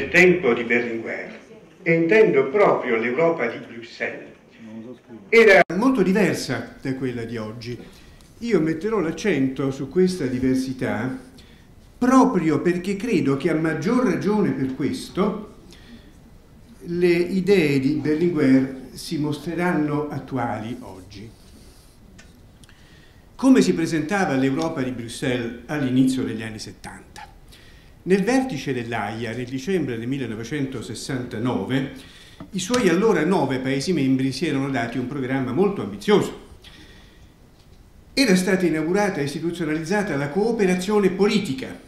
Del tempo di Berlinguer, e intendo proprio l'Europa di Bruxelles, era molto diversa da quella di oggi. Io metterò l'accento su questa diversità proprio perché credo che a maggior ragione per questo le idee di Berlinguer si mostreranno attuali oggi. Come si presentava l'Europa di Bruxelles all'inizio degli anni 70? Nel vertice dell'AIA nel dicembre del 1969 i suoi allora nove Paesi membri si erano dati un programma molto ambizioso. Era stata inaugurata e istituzionalizzata la cooperazione politica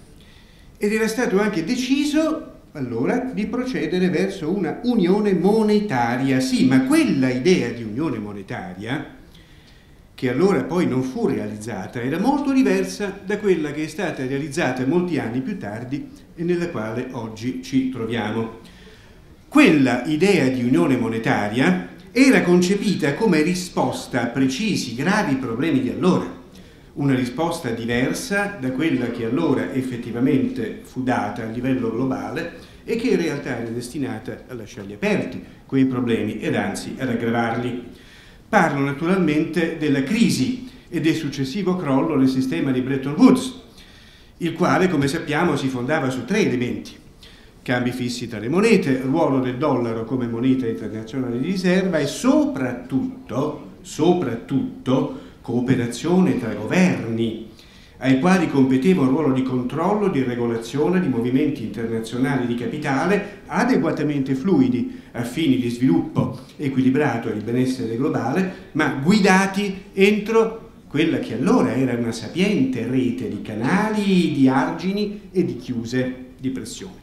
ed era stato anche deciso allora di procedere verso una unione monetaria. Sì, ma quella idea di unione monetaria, che allora poi non fu realizzata, era molto diversa da quella che è stata realizzata molti anni più tardi e nella quale oggi ci troviamo. Quella idea di unione monetaria era concepita come risposta a precisi, gravi problemi di allora una risposta diversa da quella che allora effettivamente fu data a livello globale e che in realtà era destinata a lasciarli aperti quei problemi ed anzi ad aggravarli. Parlo naturalmente della crisi e del successivo crollo del sistema di Bretton Woods, il quale, come sappiamo, si fondava su tre elementi. Cambi fissi tra le monete, ruolo del dollaro come moneta internazionale di riserva e soprattutto, soprattutto cooperazione tra governi, ai quali competeva un ruolo di controllo, di regolazione di movimenti internazionali di capitale adeguatamente fluidi a fini di sviluppo equilibrato e di benessere globale, ma guidati entro quella che allora era una sapiente rete di canali, di argini e di chiuse di pressione.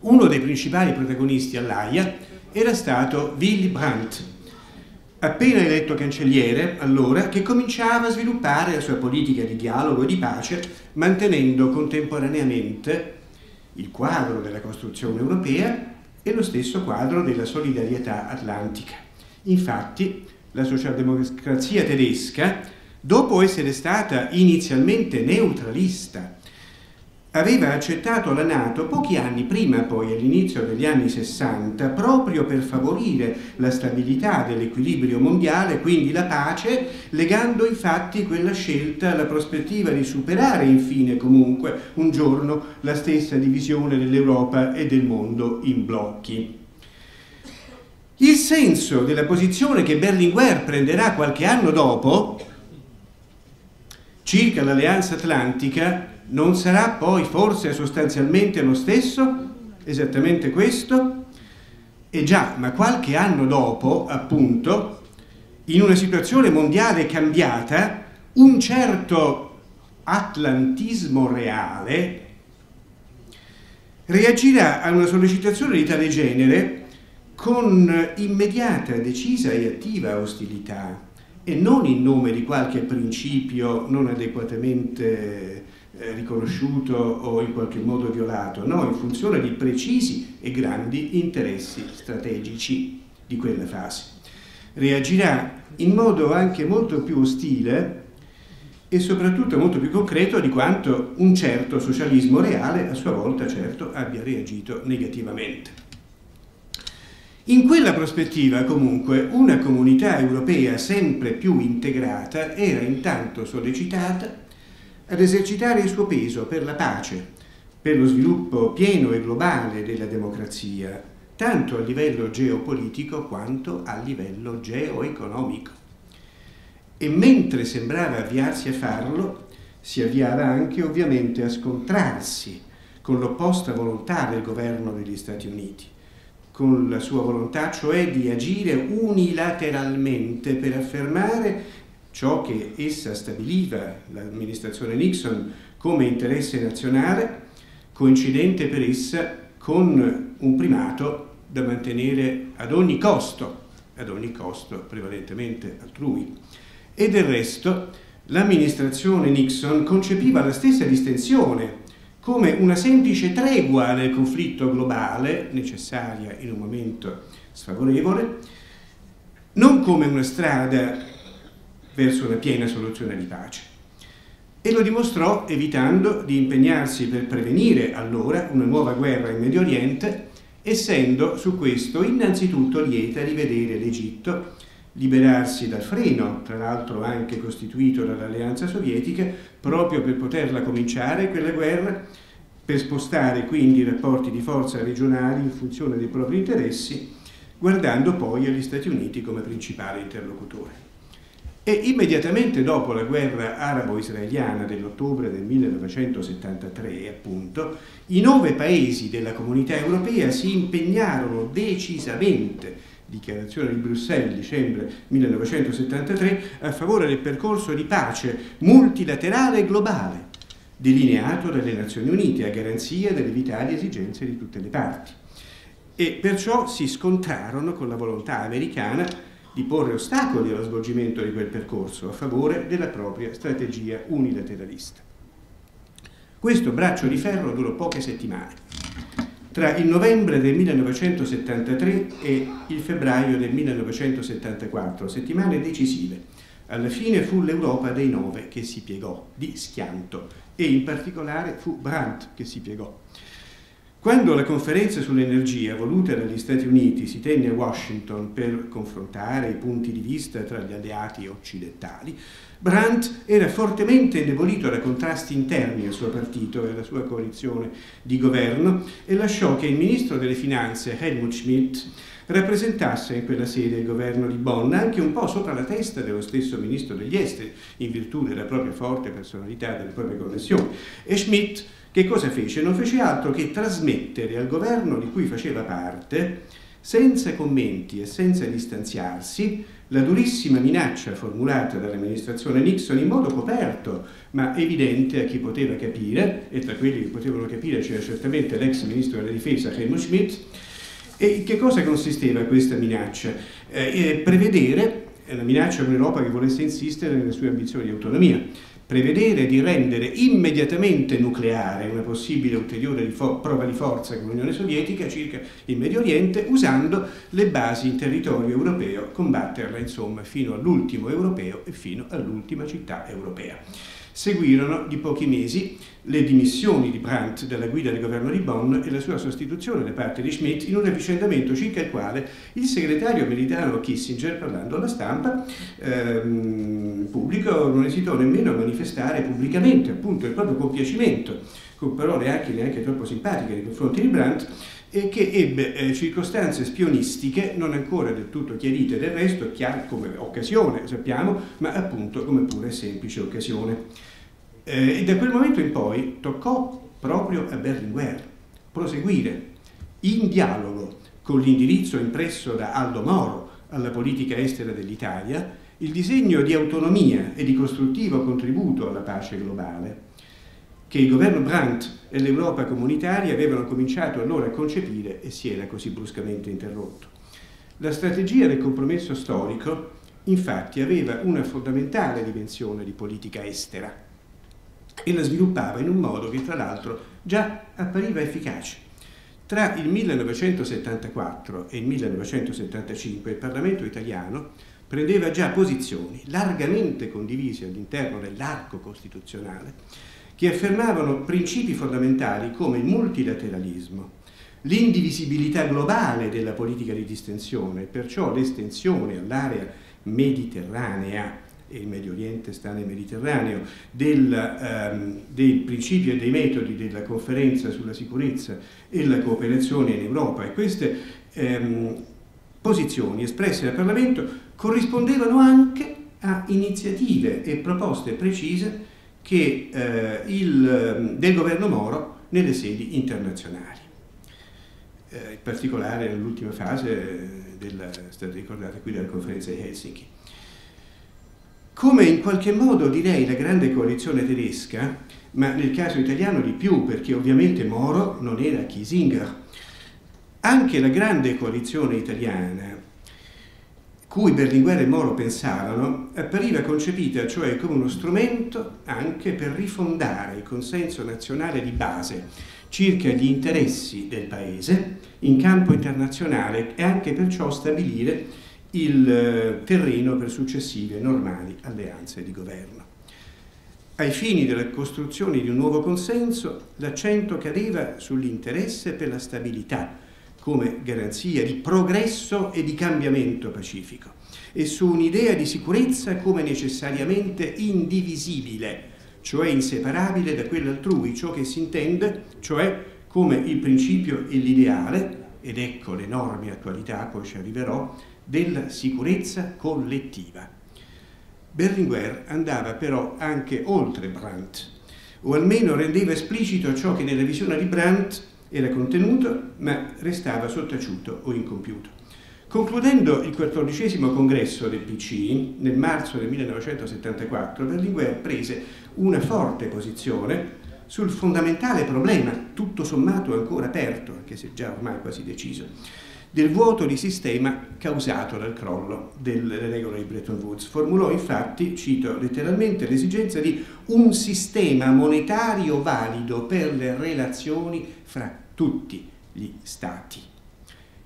Uno dei principali protagonisti all'AIA era stato Willy Brandt, appena eletto cancelliere, allora, che cominciava a sviluppare la sua politica di dialogo e di pace, mantenendo contemporaneamente il quadro della costruzione europea e lo stesso quadro della solidarietà atlantica. Infatti, la socialdemocrazia tedesca, dopo essere stata inizialmente neutralista aveva accettato la Nato pochi anni prima, poi all'inizio degli anni 60, proprio per favorire la stabilità dell'equilibrio mondiale, quindi la pace, legando infatti quella scelta alla prospettiva di superare infine comunque un giorno la stessa divisione dell'Europa e del mondo in blocchi. Il senso della posizione che Berlinguer prenderà qualche anno dopo circa l'alleanza atlantica non sarà poi forse sostanzialmente lo stesso? Esattamente questo? E già, ma qualche anno dopo, appunto, in una situazione mondiale cambiata, un certo atlantismo reale reagirà a una sollecitazione di tale genere con immediata, decisa e attiva ostilità e non in nome di qualche principio non adeguatamente eh, riconosciuto o in qualche modo violato, no, in funzione di precisi e grandi interessi strategici di quella fase. Reagirà in modo anche molto più ostile e soprattutto molto più concreto di quanto un certo socialismo reale a sua volta certo abbia reagito negativamente. In quella prospettiva, comunque, una comunità europea sempre più integrata era intanto sollecitata ad esercitare il suo peso per la pace, per lo sviluppo pieno e globale della democrazia, tanto a livello geopolitico quanto a livello geoeconomico. E mentre sembrava avviarsi a farlo, si avviava anche ovviamente a scontrarsi con l'opposta volontà del governo degli Stati Uniti, con la sua volontà cioè di agire unilateralmente per affermare ciò che essa stabiliva, l'amministrazione Nixon, come interesse nazionale, coincidente per essa con un primato da mantenere ad ogni costo, ad ogni costo prevalentemente altrui. E del resto l'amministrazione Nixon concepiva la stessa distensione come una semplice tregua nel conflitto globale, necessaria in un momento sfavorevole, non come una strada verso una piena soluzione di pace. e lo dimostrò evitando di impegnarsi per prevenire allora una nuova guerra in Medio Oriente, essendo su questo innanzitutto lieta di vedere l'Egitto liberarsi dal freno, tra l'altro anche costituito dall'Alleanza Sovietica, proprio per poterla cominciare quella guerra, per spostare quindi i rapporti di forza regionali in funzione dei propri interessi, guardando poi agli Stati Uniti come principale interlocutore. E immediatamente dopo la guerra arabo-israeliana dell'ottobre del 1973, appunto, i nove paesi della comunità europea si impegnarono decisamente, dichiarazione di Bruxelles, dicembre 1973, a favore del percorso di pace multilaterale e globale, delineato dalle Nazioni Unite a garanzia delle vitali esigenze di tutte le parti. E perciò si scontrarono con la volontà americana di porre ostacoli allo svolgimento di quel percorso a favore della propria strategia unilateralista. Questo braccio di ferro durò poche settimane, tra il novembre del 1973 e il febbraio del 1974, settimane decisive. Alla fine fu l'Europa dei nove che si piegò di schianto e in particolare fu Brandt che si piegò. Quando la conferenza sull'energia voluta dagli Stati Uniti si tenne a Washington per confrontare i punti di vista tra gli alleati occidentali, Brandt era fortemente indebolito da contrasti interni al suo partito e alla sua coalizione di governo e lasciò che il ministro delle finanze Helmut Schmidt rappresentasse in quella sede il governo di Bonn anche un po' sopra la testa dello stesso ministro degli esteri, in virtù della propria forte personalità e delle proprie connessioni. E Schmidt che cosa fece? Non fece altro che trasmettere al governo di cui faceva parte, senza commenti e senza distanziarsi, la durissima minaccia formulata dall'amministrazione Nixon in modo coperto, ma evidente a chi poteva capire, e tra quelli che potevano capire c'era certamente l'ex ministro della difesa Helmut Schmidt, e che cosa consisteva questa minaccia? Eh, prevedere la minaccia a un'Europa che volesse insistere nelle sue ambizioni di autonomia prevedere di rendere immediatamente nucleare una possibile ulteriore prova di forza con l'Unione Sovietica circa il Medio Oriente usando le basi in territorio europeo, combatterla insomma fino all'ultimo europeo e fino all'ultima città europea. Seguirono di pochi mesi le dimissioni di Brandt dalla guida del governo di Bonn e la sua sostituzione da parte di Schmidt in un avvicendamento circa il quale il segretario americano Kissinger, parlando alla stampa ehm, pubblico, non esitò nemmeno a manifestare pubblicamente appunto il proprio compiacimento, con parole anche neanche troppo simpatiche nei confronti di Brandt, e che ebbe eh, circostanze spionistiche non ancora del tutto chiarite del resto, chiar come occasione sappiamo, ma appunto come pure semplice occasione. Eh, e da quel momento in poi toccò proprio a Berlinguer proseguire in dialogo con l'indirizzo impresso da Aldo Moro alla politica estera dell'Italia il disegno di autonomia e di costruttivo contributo alla pace globale che il governo Brandt e l'Europa comunitaria avevano cominciato allora a concepire e si era così bruscamente interrotto. La strategia del compromesso storico infatti aveva una fondamentale dimensione di politica estera e la sviluppava in un modo che tra l'altro già appariva efficace. Tra il 1974 e il 1975 il Parlamento italiano prendeva già posizioni largamente condivise all'interno dell'arco costituzionale che affermavano principi fondamentali come il multilateralismo, l'indivisibilità globale della politica di distensione, perciò l'estensione all'area mediterranea e il Medio Oriente sta nel Mediterraneo, del, ehm, dei principi e dei metodi della conferenza sulla sicurezza e la cooperazione in Europa. E queste ehm, posizioni espresse dal Parlamento corrispondevano anche a iniziative e proposte precise che, eh, il, ehm, del governo Moro nelle sedi internazionali. Eh, in particolare nell'ultima fase della, state ricordate qui della conferenza di Helsinki. Come in qualche modo direi la grande coalizione tedesca, ma nel caso italiano di più perché ovviamente Moro non era Kiesinger, anche la grande coalizione italiana cui Berlinguer e Moro pensavano, appariva concepita cioè come uno strumento anche per rifondare il consenso nazionale di base circa gli interessi del Paese in campo internazionale e anche perciò stabilire il eh, terreno per successive normali alleanze di governo. ai fini della costruzione di un nuovo consenso, l'accento cadeva sull'interesse per la stabilità come garanzia di progresso e di cambiamento pacifico e su un'idea di sicurezza come necessariamente indivisibile, cioè inseparabile da quella altrui, ciò che si intende, cioè come il principio e l'ideale, ed ecco l'enorme attualità, poi ci arriverò, della sicurezza collettiva. Berlinguer andava però anche oltre Brandt, o almeno rendeva esplicito ciò che nella visione di Brandt era contenuto, ma restava sottaciuto o incompiuto. Concludendo il quattordicesimo congresso del PC nel marzo del 1974, Berlinguer prese una forte posizione sul fondamentale problema, tutto sommato ancora aperto, anche se già ormai quasi deciso, del vuoto di sistema causato dal crollo delle regole di Bretton Woods. Formulò infatti, cito letteralmente, l'esigenza di un sistema monetario valido per le relazioni fra tutti gli Stati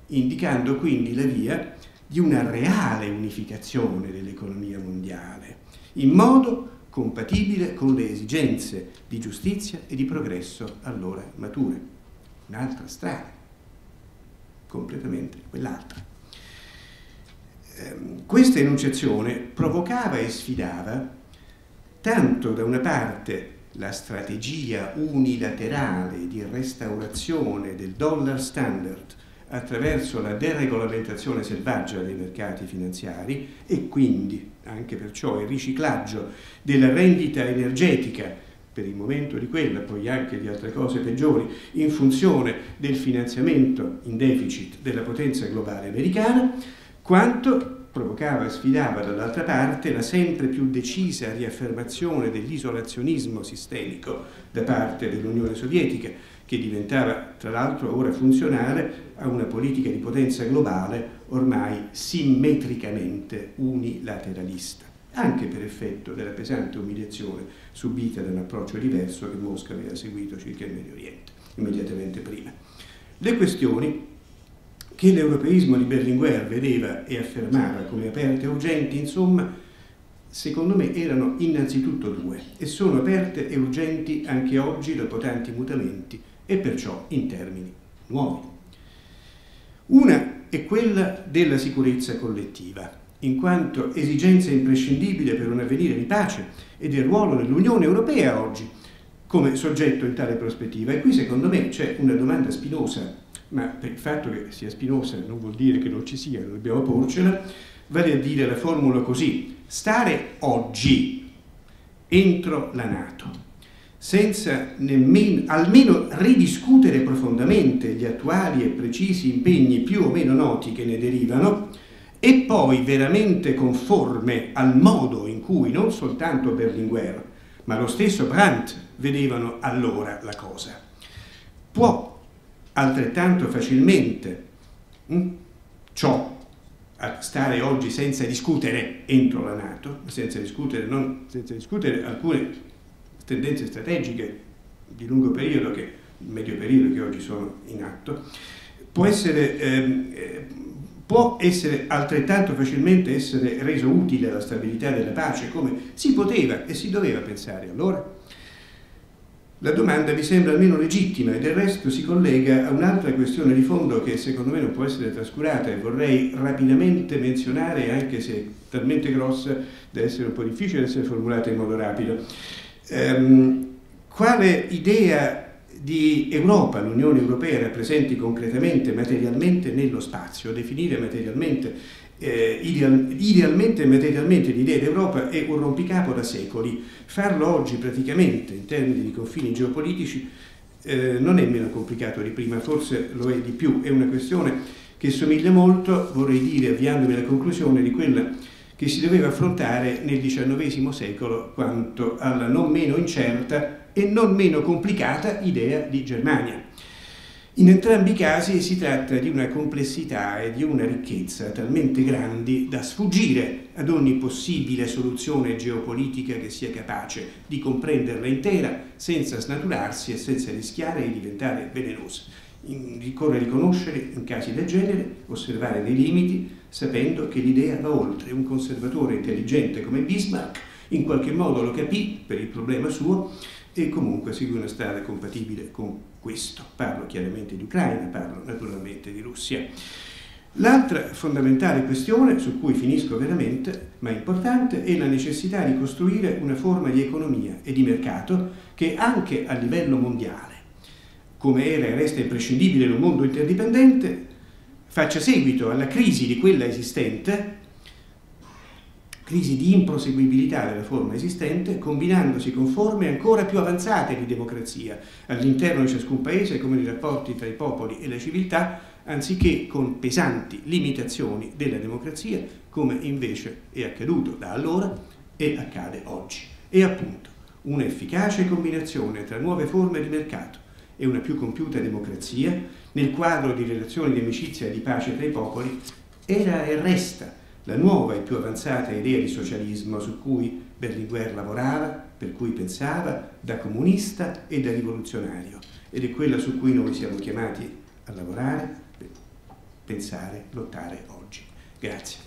indicando quindi la via di una reale unificazione dell'economia mondiale, in modo compatibile con le esigenze di giustizia e di progresso allora mature. Un'altra strada, completamente quell'altra. Ehm, questa enunciazione provocava e sfidava tanto da una parte la strategia unilaterale di restaurazione del dollar standard attraverso la deregolamentazione selvaggia dei mercati finanziari e quindi anche perciò il riciclaggio della rendita energetica per il momento di quella, poi anche di altre cose peggiori, in funzione del finanziamento in deficit della potenza globale americana, quanto provocava e sfidava dall'altra parte la sempre più decisa riaffermazione dell'isolazionismo sistemico da parte dell'Unione Sovietica, che diventava tra l'altro ora funzionale a una politica di potenza globale ormai simmetricamente unilateralista, anche per effetto della pesante umiliazione subita da un approccio diverso che Mosca aveva seguito circa il Medio Oriente, immediatamente prima. Le questioni che l'europeismo di Berlinguer vedeva e affermava come aperte e urgenti, insomma, secondo me erano innanzitutto due e sono aperte e urgenti anche oggi dopo tanti mutamenti e perciò in termini nuovi. Una è quella della sicurezza collettiva, in quanto esigenza imprescindibile per un avvenire di pace e del ruolo dell'Unione Europea oggi come soggetto in tale prospettiva. E qui secondo me c'è una domanda spinosa, ma per il fatto che sia spinosa non vuol dire che non ci sia, dobbiamo porcela, vale a dire la formula così, stare oggi entro la Nato senza nemmeno, almeno ridiscutere profondamente gli attuali e precisi impegni più o meno noti che ne derivano, e poi veramente conforme al modo in cui non soltanto Berlinguer, ma lo stesso Brandt vedevano allora la cosa. Può altrettanto facilmente hm, ciò stare oggi senza discutere entro la Nato, senza discutere, non, senza discutere alcune tendenze strategiche di lungo periodo, che, medio periodo che oggi sono in atto, può essere, ehm, eh, può essere altrettanto facilmente essere reso utile alla stabilità della pace come si poteva e si doveva pensare allora? La domanda mi sembra almeno legittima e del resto si collega a un'altra questione di fondo che secondo me non può essere trascurata e vorrei rapidamente menzionare anche se talmente grossa da essere un po' difficile essere formulata in modo rapido. Ehm, quale idea di Europa l'Unione Europea rappresenti concretamente, materialmente nello spazio, definire materialmente, eh, ideal, idealmente e materialmente l'idea d'Europa è un rompicapo da secoli. Farlo oggi praticamente in termini di confini geopolitici eh, non è meno complicato di prima, forse lo è di più, è una questione che somiglia molto, vorrei dire, avviandomi alla conclusione, di quella che si doveva affrontare nel XIX secolo quanto alla non meno incerta e non meno complicata idea di Germania. In entrambi i casi si tratta di una complessità e di una ricchezza talmente grandi da sfuggire ad ogni possibile soluzione geopolitica che sia capace di comprenderla intera senza snaturarsi e senza rischiare di diventare velenosa. Occorre riconoscere in casi del genere, osservare dei limiti, sapendo che l'idea va oltre. Un conservatore intelligente come Bismarck In qualche modo lo capì per il problema suo e comunque seguì una strada compatibile con questo. Parlo chiaramente di Ucraina, parlo naturalmente di Russia. L'altra fondamentale questione, su cui finisco veramente, ma importante, è la necessità di costruire una forma di economia e di mercato che anche a livello mondiale, come era e resta imprescindibile in un mondo interdipendente, faccia seguito alla crisi di quella esistente, crisi di improseguibilità della forma esistente, combinandosi con forme ancora più avanzate di democrazia all'interno di ciascun paese, come nei rapporti tra i popoli e la civiltà, anziché con pesanti limitazioni della democrazia, come invece è accaduto da allora e accade oggi. E appunto un'efficace combinazione tra nuove forme di mercato e una più compiuta democrazia nel quadro di relazioni di amicizia e di pace tra i popoli era e resta la nuova e più avanzata idea di socialismo su cui Berlinguer lavorava, per cui pensava da comunista e da rivoluzionario ed è quella su cui noi siamo chiamati a lavorare pensare, lottare oggi. Grazie.